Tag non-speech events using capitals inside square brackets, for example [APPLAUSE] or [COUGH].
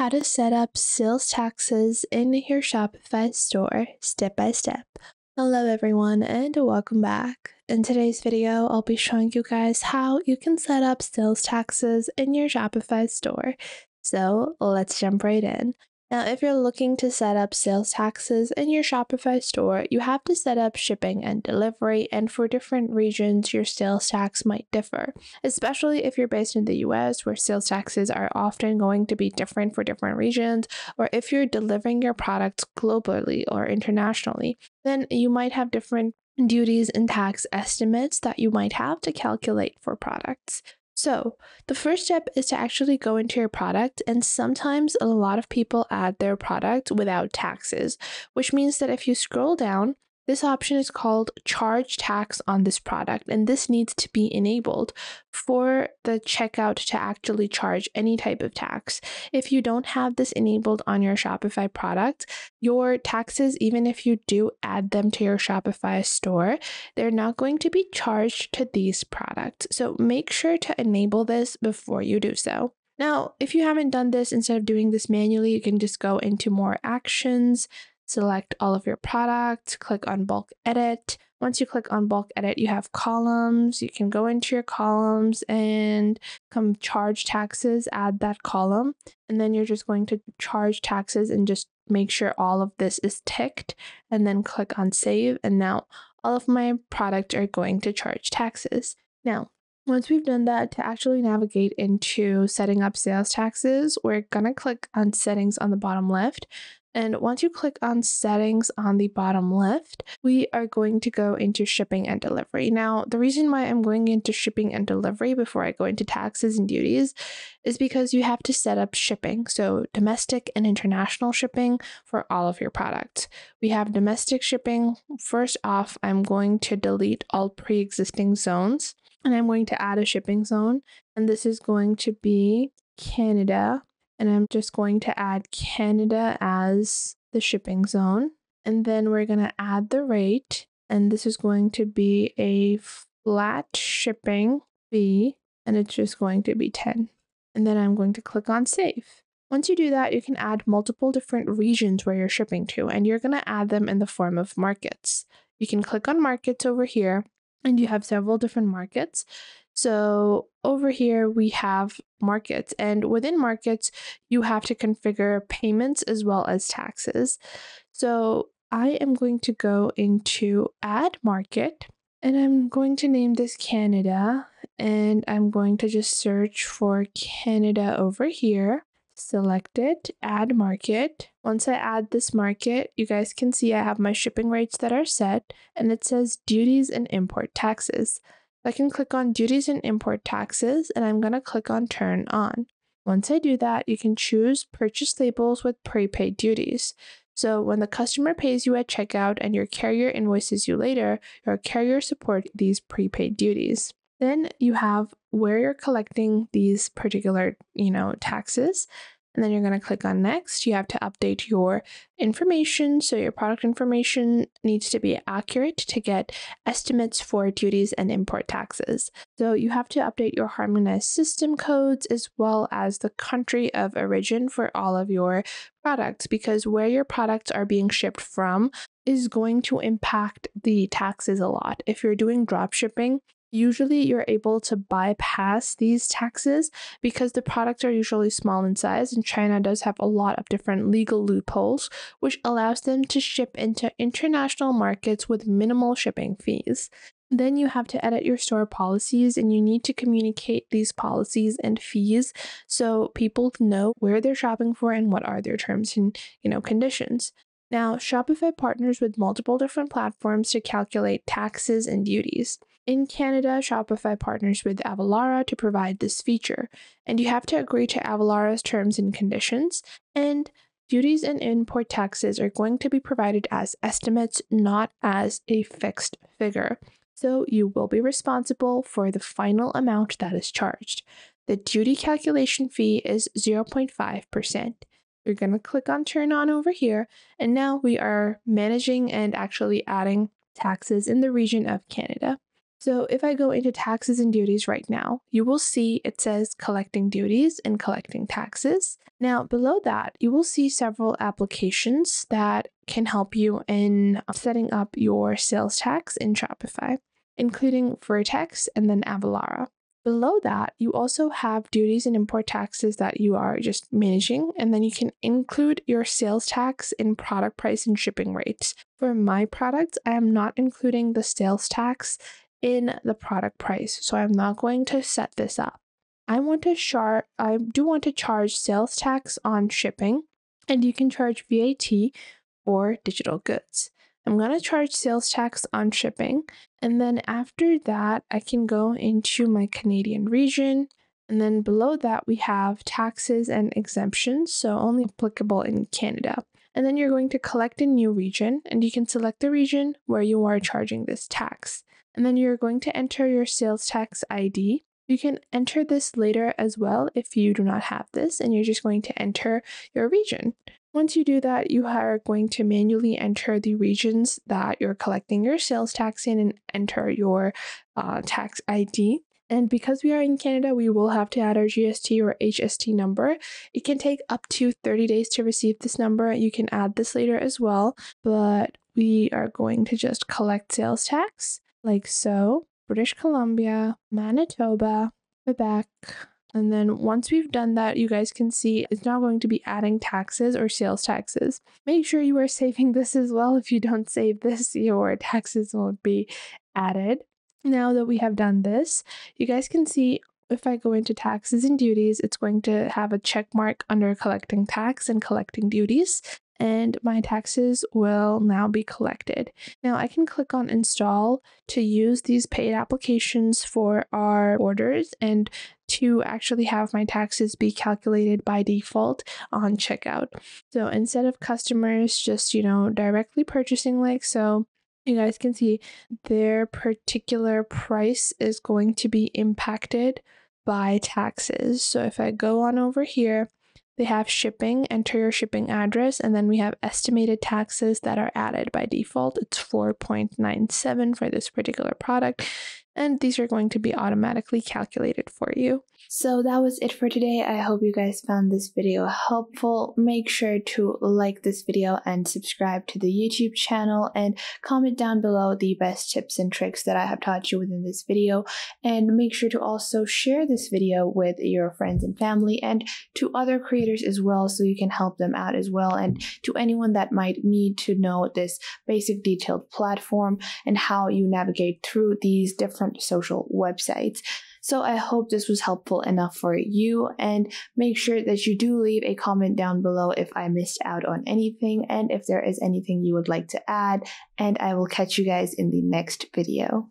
how to set up sales taxes in your Shopify store step by step. Hello everyone and welcome back. In today's video, I'll be showing you guys how you can set up sales taxes in your Shopify store. So let's jump right in. Now, if you're looking to set up sales taxes in your Shopify store, you have to set up shipping and delivery, and for different regions, your sales tax might differ, especially if you're based in the US, where sales taxes are often going to be different for different regions, or if you're delivering your products globally or internationally, then you might have different duties and tax estimates that you might have to calculate for products. So, the first step is to actually go into your product, and sometimes a lot of people add their product without taxes, which means that if you scroll down, this option is called charge tax on this product, and this needs to be enabled for the checkout to actually charge any type of tax. If you don't have this enabled on your Shopify product, your taxes, even if you do add them to your Shopify store, they're not going to be charged to these products. So make sure to enable this before you do so. Now, if you haven't done this, instead of doing this manually, you can just go into more actions, select all of your products, click on bulk edit. Once you click on bulk edit, you have columns. You can go into your columns and come charge taxes, add that column, and then you're just going to charge taxes and just make sure all of this is ticked and then click on save. And now all of my products are going to charge taxes. Now, once we've done that, to actually navigate into setting up sales taxes, we're going to click on settings on the bottom left. And once you click on settings on the bottom left, we are going to go into shipping and delivery. Now, the reason why I'm going into shipping and delivery before I go into taxes and duties is because you have to set up shipping. So, domestic and international shipping for all of your products. We have domestic shipping. First off, I'm going to delete all pre existing zones and I'm going to add a shipping zone. And this is going to be Canada and I'm just going to add Canada as the shipping zone. And then we're going to add the rate, and this is going to be a flat shipping fee, and it's just going to be 10. And then I'm going to click on save. Once you do that, you can add multiple different regions where you're shipping to, and you're going to add them in the form of markets. You can click on markets over here, and you have several different markets. So over here we have markets and within markets you have to configure payments as well as taxes. So I am going to go into add market and I'm going to name this Canada and I'm going to just search for Canada over here. Select it, add market. Once I add this market, you guys can see I have my shipping rates that are set and it says duties and import taxes. I can click on duties and import taxes and I'm going to click on turn on. Once I do that, you can choose purchase labels with prepaid duties. So when the customer pays you at checkout and your carrier invoices you later, your carrier support these prepaid duties. Then you have where you're collecting these particular, you know, taxes and then you're going to click on next. You have to update your information. So your product information needs to be accurate to get estimates for duties and import taxes. So you have to update your harmonized system codes as well as the country of origin for all of your products because where your products are being shipped from is going to impact the taxes a lot. If you're doing drop shipping, Usually, you're able to bypass these taxes because the products are usually small in size, and China does have a lot of different legal loopholes, which allows them to ship into international markets with minimal shipping fees. Then you have to edit your store policies and you need to communicate these policies and fees so people know where they're shopping for and what are their terms and you know conditions. Now, Shopify partners with multiple different platforms to calculate taxes and duties. In Canada, Shopify partners with Avalara to provide this feature, and you have to agree to Avalara's terms and conditions. And duties and import taxes are going to be provided as estimates, not as a fixed figure. So you will be responsible for the final amount that is charged. The duty calculation fee is 0.5%. You're going to click on turn on over here, and now we are managing and actually adding taxes in the region of Canada. So if I go into taxes and duties right now, you will see it says collecting duties and collecting taxes. Now below that, you will see several applications that can help you in setting up your sales tax in Shopify, including Vertex and then Avalara. Below that, you also have duties and import taxes that you are just managing, and then you can include your sales tax in product price and shipping rates. For my products, I am not including the sales tax in the product price, so I'm not going to set this up. I want to char- I do want to charge sales tax on shipping, and you can charge VAT for digital goods. I'm going to charge sales tax on shipping. And then after that, I can go into my Canadian region. And then below that, we have taxes and exemptions, so only applicable in Canada. And then you're going to collect a new region, and you can select the region where you are charging this tax. And then you're going to enter your sales tax ID. You can enter this later as well if you do not have this, and you're just going to enter your region. Once you do that, you are going to manually enter the regions that you're collecting your sales tax in and enter your uh, tax ID. And because we are in Canada, we will have to add our GST or HST number. It can take up to 30 days to receive this number. You can add this later as well, but we are going to just collect sales tax like so. British Columbia, Manitoba, Quebec, and then once we've done that, you guys can see it's now going to be adding taxes or sales taxes. Make sure you are saving this as well. If you don't save this, your [LAUGHS] taxes won't be added. Now that we have done this, you guys can see if I go into taxes and duties, it's going to have a check mark under collecting tax and collecting duties and my taxes will now be collected. Now I can click on install to use these paid applications for our orders and to actually have my taxes be calculated by default on checkout. So instead of customers just, you know, directly purchasing like so, you guys can see their particular price is going to be impacted by taxes. So if I go on over here, they have shipping, enter your shipping address, and then we have estimated taxes that are added by default. It's 4.97 for this particular product, and these are going to be automatically calculated for you. So that was it for today. I hope you guys found this video helpful. Make sure to like this video and subscribe to the YouTube channel and comment down below the best tips and tricks that I have taught you within this video. And make sure to also share this video with your friends and family and to other creators as well so you can help them out as well and to anyone that might need to know this basic detailed platform and how you navigate through these different social websites. So I hope this was helpful enough for you and make sure that you do leave a comment down below if I missed out on anything and if there is anything you would like to add and I will catch you guys in the next video.